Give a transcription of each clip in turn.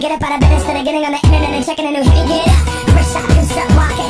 get up out of bed instead of getting on the internet and checking a new hit. Get up, first shot, good step, walking.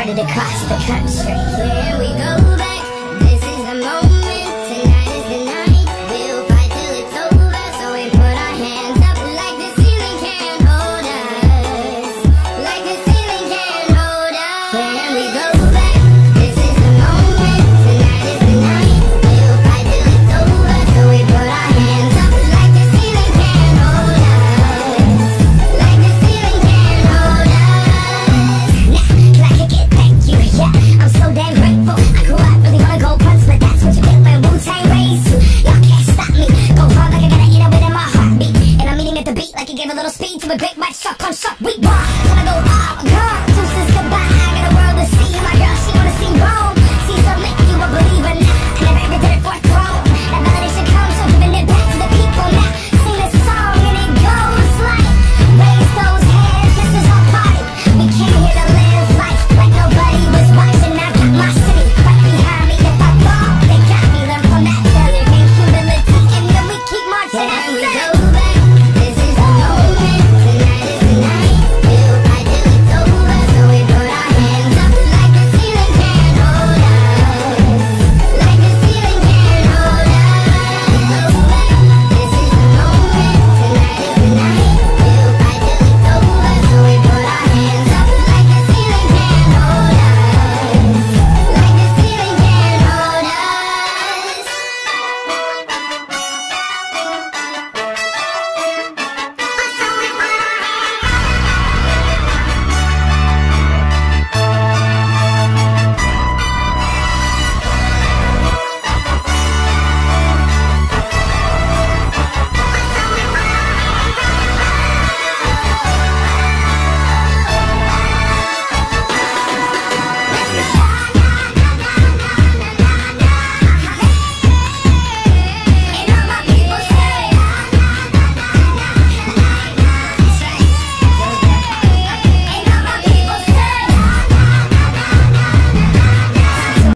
spread it across the country. Here we go. to the great white shark on. We rock.